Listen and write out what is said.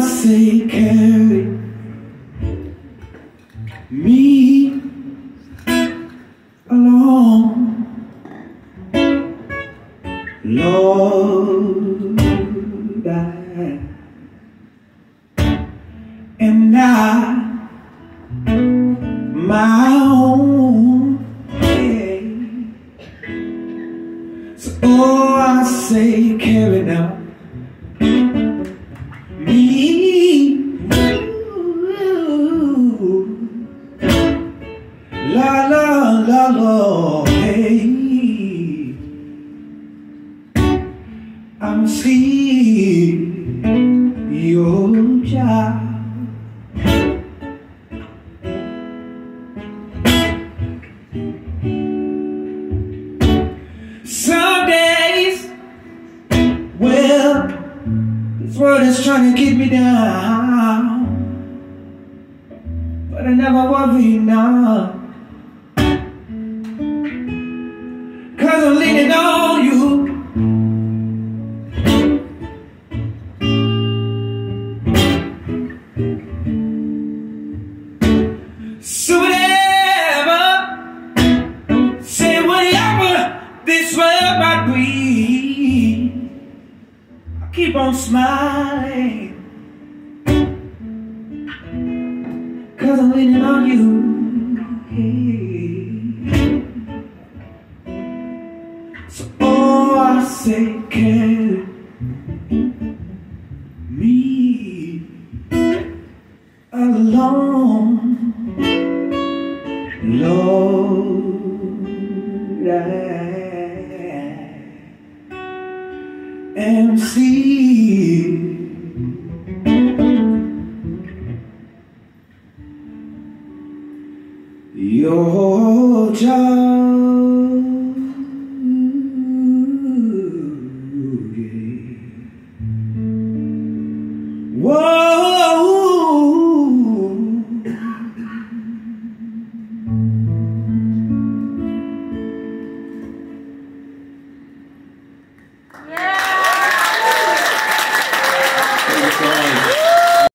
carry me along. Lord, I am not my own. Yeah. So, oh, I say, carry now. La la la la, hey, I'm see your child. Some days, well, this world is trying to keep me down, but I never worry now. Keep on smiling. Cause I'm leaning on you. So all I say can me alone. Lord, I and see. Your child, yeah. Whoa, yeah.